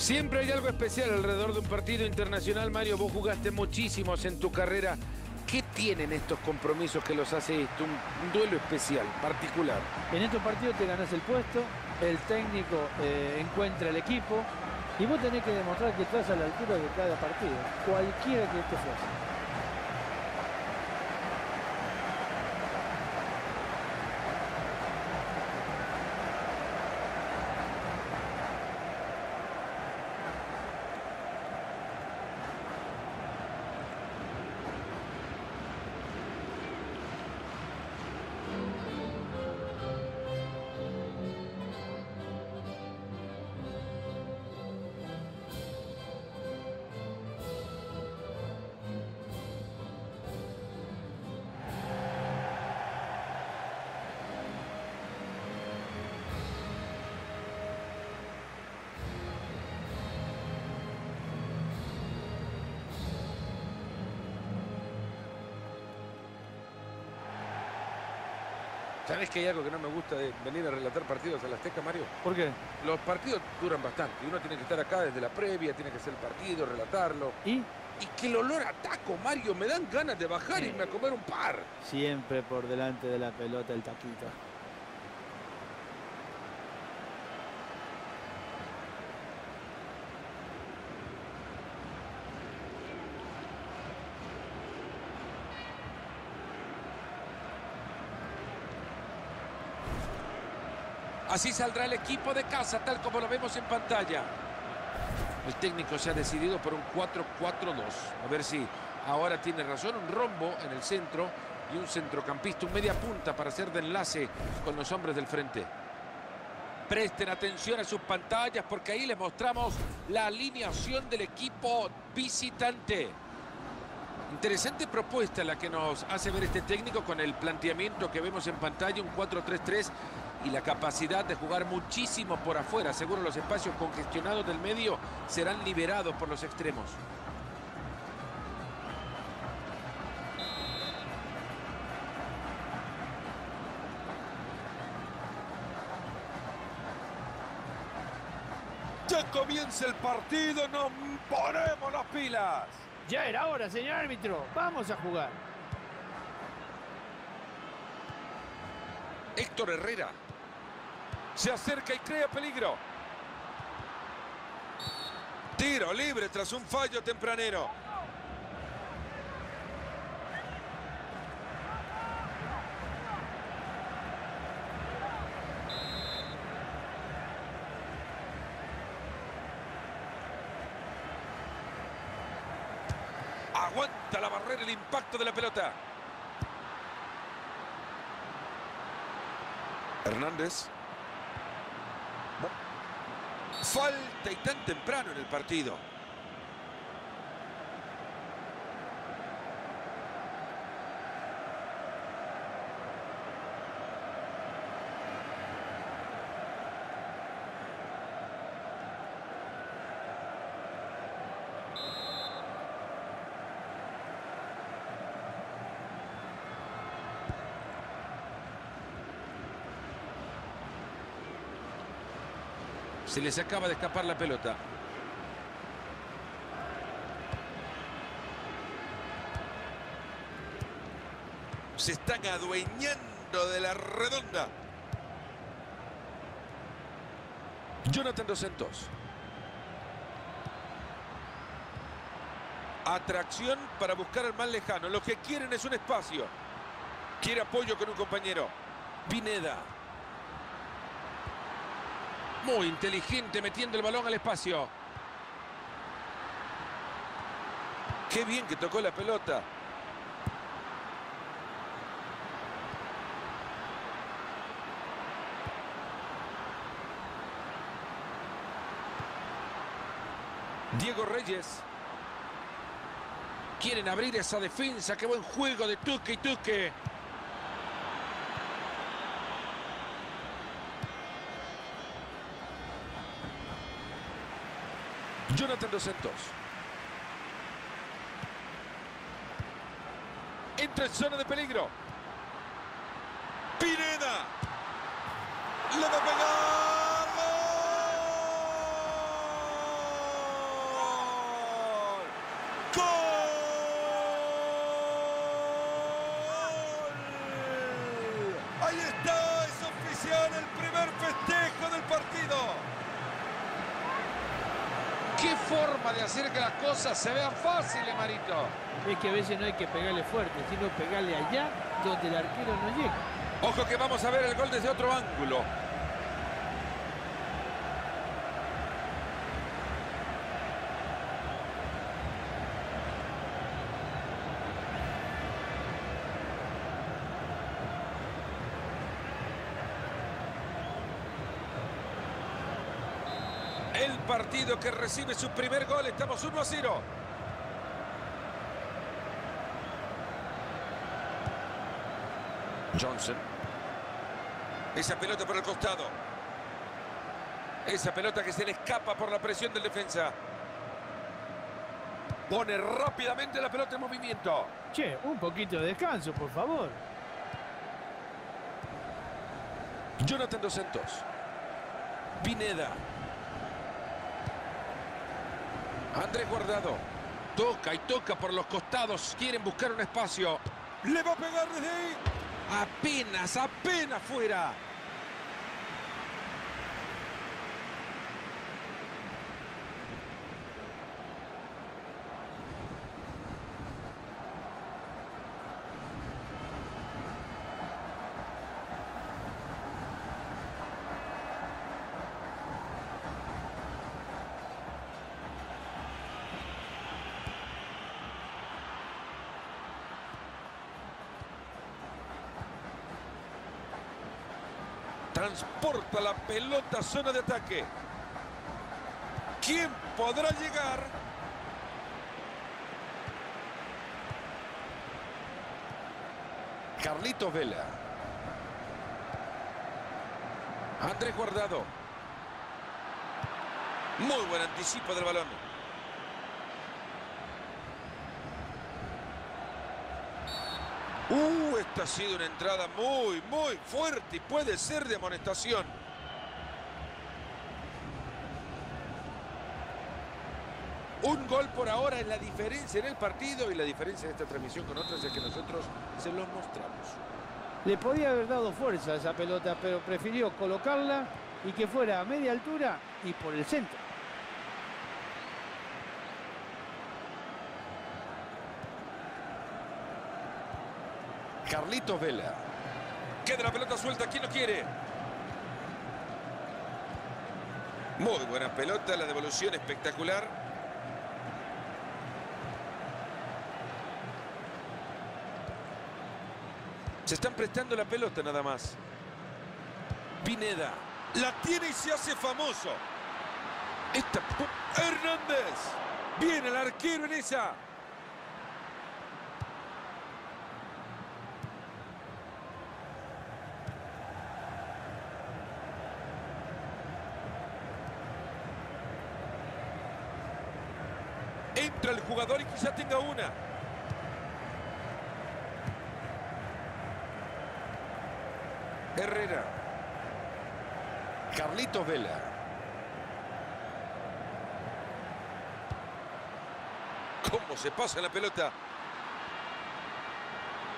Siempre hay algo especial alrededor de un partido internacional, Mario. Vos jugaste muchísimos en tu carrera. ¿Qué tienen estos compromisos que los hace esto? Un, duelo especial, particular. En estos partidos te ganás el puesto, el técnico eh, encuentra el equipo y vos tenés que demostrar que estás a la altura de cada partido, cualquiera que este fuese. ¿Sabés que hay algo que no me gusta de venir a relatar partidos a la Azteca, Mario? ¿Por qué? Los partidos duran bastante y uno tiene que estar acá desde la previa, tiene que hacer el partido, relatarlo. Y Y que el olor a taco, Mario, me dan ganas de bajar y irme a comer un par. siempre por delante de la pelota el taquito. Así saldrá el equipo de casa, tal como lo vemos en pantalla. El técnico se ha decidido por un 4-4-2. A ver si ahora tiene razón. Un rombo en el centro y un centrocampista, un media punta para hacer de enlace con los hombres del frente. Presten atención a sus pantallas porque ahí les mostramos la alineación del equipo visitante. Interesante propuesta la que nos hace ver este técnico con el planteamiento que vemos en pantalla, un 4-3-3 y la capacidad de jugar muchísimo por afuera. Seguro los espacios congestionados del medio serán liberados por los extremos. Ya comienza el partido, nos ponemos las pilas. Ya era hora, señor árbitro. Vamos a jugar. Héctor Herrera. Se acerca y crea peligro. Tiro libre tras un fallo tempranero. Aguanta la barrera el impacto de la pelota. Hernández. Falta y tan temprano en el partido. Se les acaba de escapar la pelota. Se están adueñando de la redonda. Jonathan Dos Santos. Atracción para buscar al más lejano. Lo que quieren es un espacio. Quiere apoyo con un compañero. Pineda. Muy inteligente metiendo el balón al espacio. Qué bien que tocó la pelota. Diego Reyes. Quieren abrir esa defensa. Qué buen juego de Tuque y Tuque. Jonathan Dos Santos. Entra en zona de peligro. Pineda. Le va a pegar. Forma de hacer que las cosas se vean fáciles, Marito. Es que a veces no hay que pegarle fuerte, sino pegarle allá donde el arquero no llega. Ojo que vamos a ver el gol desde otro ángulo. El partido que recibe su primer gol. Estamos 1 a 0. Johnson. Esa pelota por el costado. Esa pelota que se le escapa por la presión del defensa. Pone rápidamente la pelota en movimiento. Che, un poquito de descanso, por favor. Jonathan Dos Santos. Pineda. Andrés Guardado. Toca y toca por los costados. Quieren buscar un espacio. Le va a pegar desde ahí. Apenas, apenas fuera. Transporta la pelota a zona de ataque. ¿Quién podrá llegar? Carlitos Vela. Andrés Guardado. Muy buen anticipo del balón. Uh, esta ha sido una entrada muy, muy fuerte y puede ser de amonestación. Un gol por ahora es la diferencia en el partido y la diferencia de esta transmisión con otras es que nosotros se los mostramos. Le podía haber dado fuerza a esa pelota, pero prefirió colocarla y que fuera a media altura y por el centro. Carlitos Vela. Queda la pelota suelta. ¿Quién lo quiere? Muy buena pelota. La devolución espectacular. Se están prestando la pelota nada más. Pineda. La tiene y se hace famoso. Esta... Hernández. Viene el arquero en esa. Entra el jugador y quizá tenga una. Herrera. Carlitos Vela. ¿Cómo se pasa la pelota?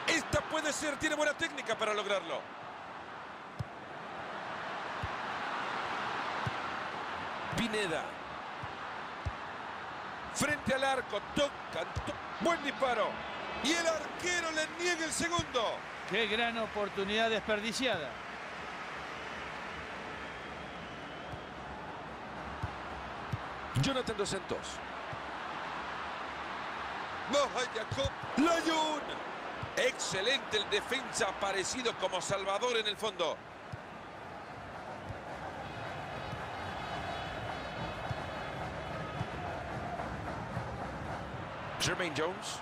Esta puede ser, tiene buena técnica para lograrlo. Pineda. Frente al arco, tocan, to buen disparo. Y el arquero le niega el segundo. Qué gran oportunidad desperdiciada. Jonathan Dos Santos. Jacob Layun. Excelente el defensa aparecido como Salvador en el fondo. Jermaine Jones.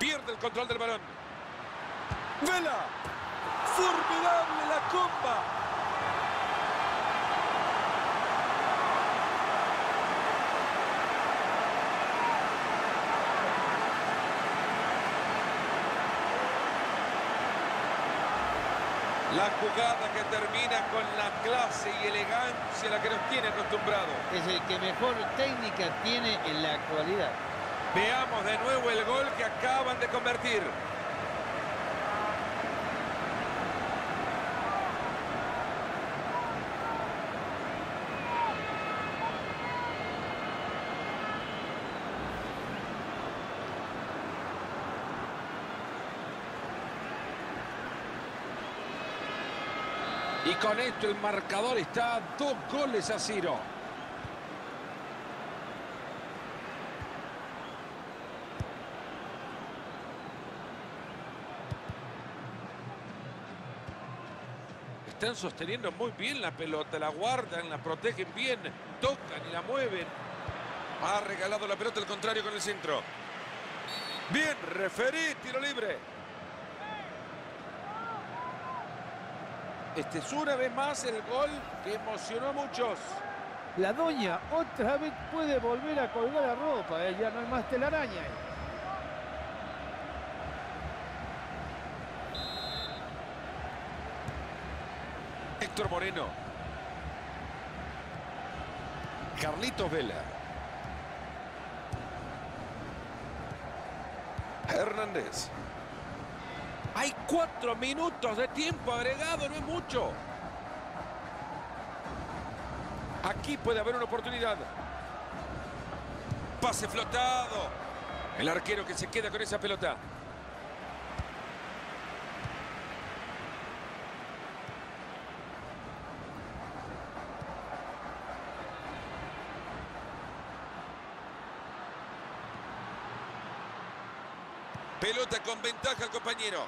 Pierde el control del balón. Vela. Formidable la comba. La jugada que termina con la clase y elegancia a la que nos tiene acostumbrados. Es el que mejor técnica tiene en la actualidad. Veamos de nuevo el gol que acaban de convertir. Y con esto el marcador está dos goles a Ciro. Están sosteniendo muy bien la pelota, la guardan, la protegen bien, tocan y la mueven. Ha regalado la pelota al contrario con el centro. Bien, referí, tiro libre. Este es una vez más el gol que emocionó a muchos. La doña otra vez puede volver a colgar la ropa, ¿eh? ya no hay más telaraña. Moreno. Carlitos Vela. Hernández. Hay cuatro minutos de tiempo agregado, no es mucho. Aquí puede haber una oportunidad. Pase flotado. El arquero que se queda con esa pelota. Pelota con ventaja compañero.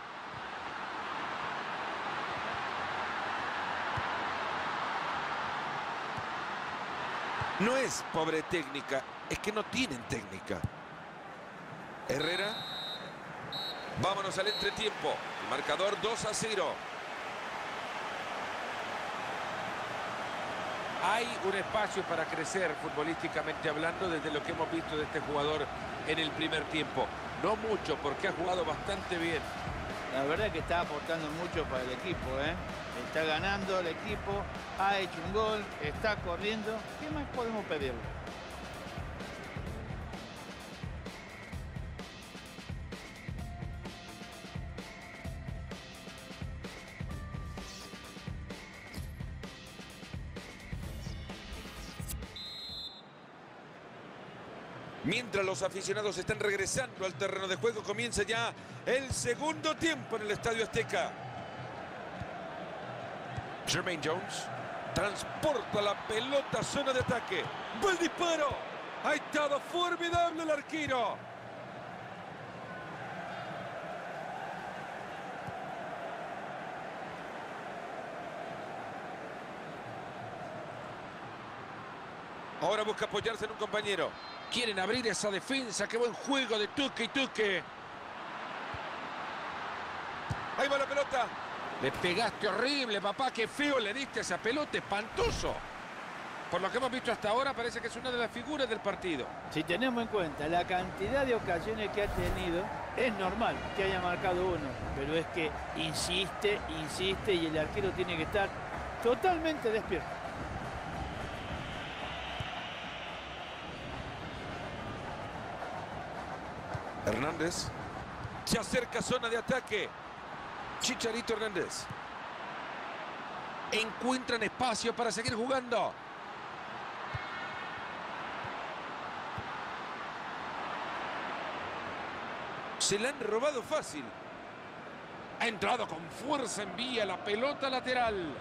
No es pobre técnica, es que no tienen técnica. Herrera. Vámonos al entretiempo. El marcador 2 a 0. Hay un espacio para crecer futbolísticamente hablando desde lo que hemos visto de este jugador en el primer tiempo. No mucho, porque ha jugado bastante bien. La verdad es que está aportando mucho para el equipo, ¿eh? Está ganando el equipo, ha hecho un gol, está corriendo. ¿Qué más podemos pedirle? Mientras los aficionados están regresando al terreno de juego, comienza ya el segundo tiempo en el Estadio Azteca. Jermaine Jones transporta la pelota a zona de ataque. ¡Buen disparo! Ha estado formidable el arquero. Ahora busca apoyarse en un compañero. Quieren abrir esa defensa. Qué buen juego de Tuque y Tuque. Ahí va la pelota. Le pegaste horrible, papá. Qué feo le diste esa pelota. Espantoso. Por lo que hemos visto hasta ahora, parece que es una de las figuras del partido. Si tenemos en cuenta la cantidad de ocasiones que ha tenido, es normal que haya marcado uno. Pero es que insiste, insiste y el arquero tiene que estar totalmente despierto. Hernández. Se acerca zona de ataque. Chicharito Hernández. Encuentran espacio para seguir jugando. Se la han robado fácil. Ha entrado con fuerza, envía la pelota lateral.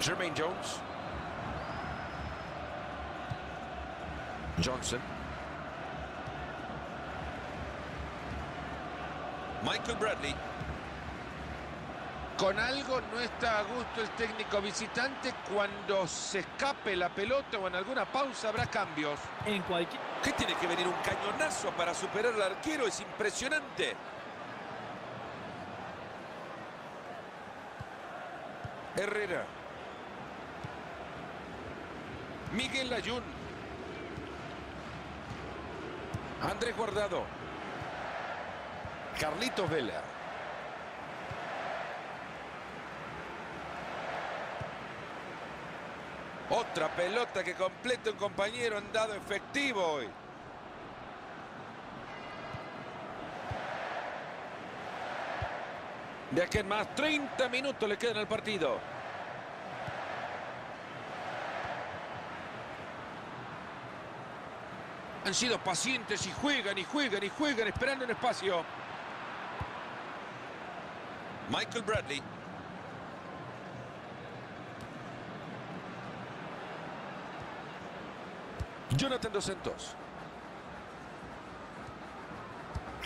Jermaine Jones. Johnson. Michael Bradley. Con algo no está a gusto el técnico visitante. Cuando se escape la pelota o en alguna pausa habrá cambios. En cualquier... ¿Qué tiene que venir un cañonazo para superar al arquero? Es impresionante. Herrera. Miguel Layún. Andrés Guardado. Carlitos Vela. Otra pelota que completa un compañero han dado efectivo hoy. De aquí en más, 30 minutos le quedan al partido. Han sido pacientes y juegan y juegan y juegan esperando un espacio. Michael Bradley. Jonathan Dos Santos.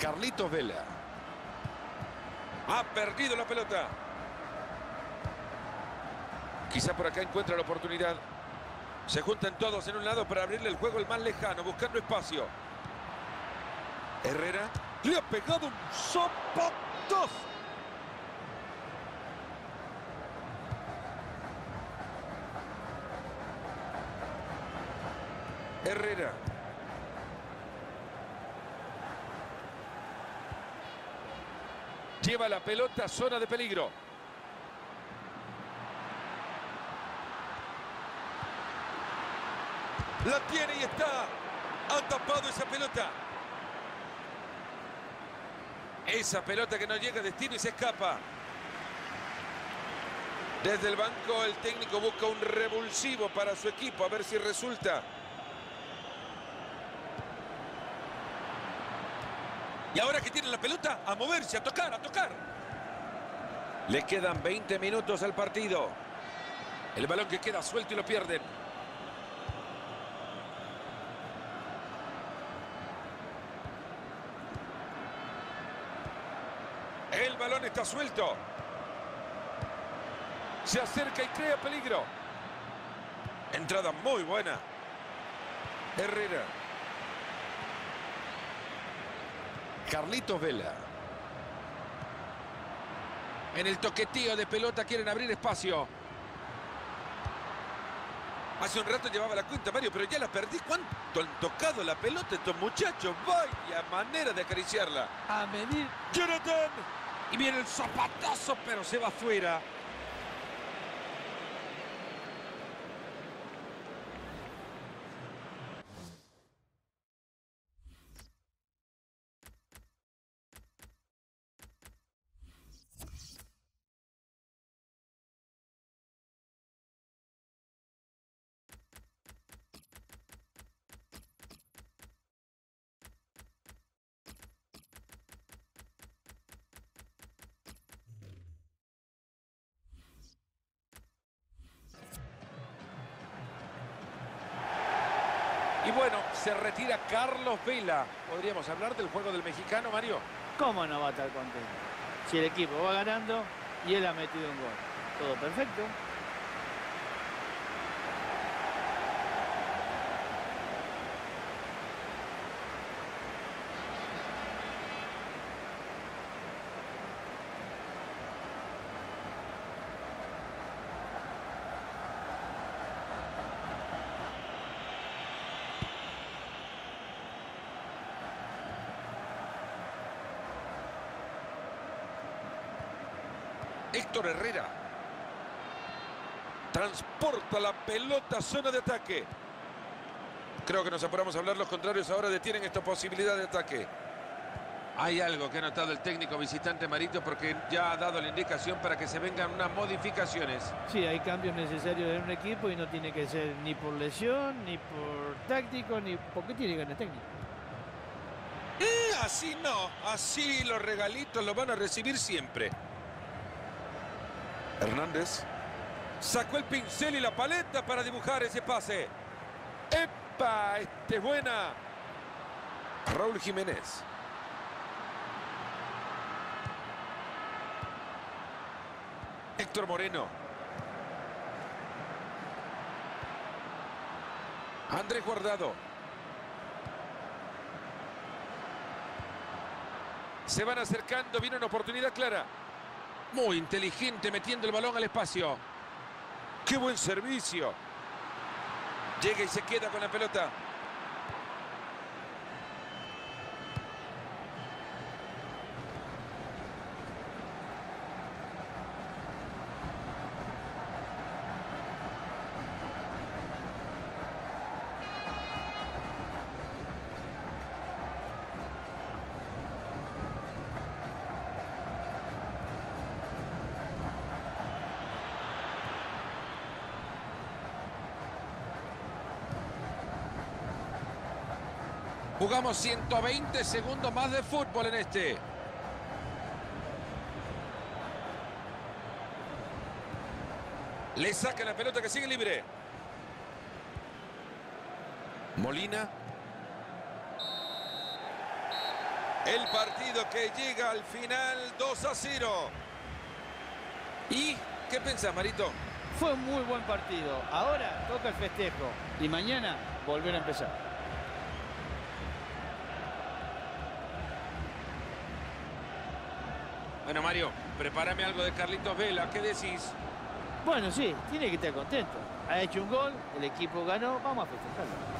Carlitos Vela. Ha perdido la pelota. Quizá por acá encuentra la oportunidad. Se juntan todos en un lado para abrirle el juego el más lejano, buscando espacio. Herrera le ha pegado un zapatos. Herrera. Lleva la pelota, zona de peligro. La tiene y está. Ha tapado esa pelota. Esa pelota que no llega a destino y se escapa. Desde el banco el técnico busca un revulsivo para su equipo. A ver si resulta. Y ahora que tiene la pelota, a moverse, a tocar, a tocar. Le quedan 20 minutos al partido. El balón que queda suelto y lo pierden. El balón está suelto. Se acerca y crea peligro. Entrada muy buena. Herrera. Carlitos Vela. En el toquetío de pelota quieren abrir espacio. Hace un rato llevaba la cuenta, Mario, pero ya la perdí. ¿Cuánto han tocado la pelota estos muchachos? Vaya manera de acariciarla. A medir. Jonathan. Y viene el zapatazo, pero se va afuera. Y bueno, se retira Carlos Vela. ¿Podríamos hablar del juego del mexicano, Mario? ¿Cómo no va a estar contento? Si el equipo va ganando y él ha metido un gol. Todo perfecto. Héctor Herrera. Transporta la pelota a zona de ataque. Creo que nos apuramos a hablar. Los contrarios ahora detienen esta posibilidad de ataque. Hay algo que ha notado el técnico visitante Marito porque ya ha dado la indicación para que se vengan unas modificaciones. Sí, hay cambios necesarios en un equipo y no tiene que ser ni por lesión, ni por táctico, ni porque tiene ganas técnico. Eh, así no, así los regalitos los van a recibir siempre. Hernández sacó el pincel y la paleta para dibujar ese pase. ¡Epa! Este es buena. Raúl Jiménez. Héctor Moreno. Andrés Guardado. Se van acercando, viene una oportunidad clara. Muy inteligente metiendo el balón al espacio. ¡Qué buen servicio! Llega y se queda con la pelota. Jugamos 120 segundos más de fútbol en este. Le saca la pelota que sigue libre. Molina. El partido que llega al final 2 a 0. ¿Y qué pensás, Marito? Fue un muy buen partido. Ahora toca el festejo. Y mañana volver a empezar. Bueno, Mario, prepárame algo de Carlitos Vela. ¿Qué decís? Bueno, sí, tiene que estar contento. Ha hecho un gol, el equipo ganó, vamos a festejarlo.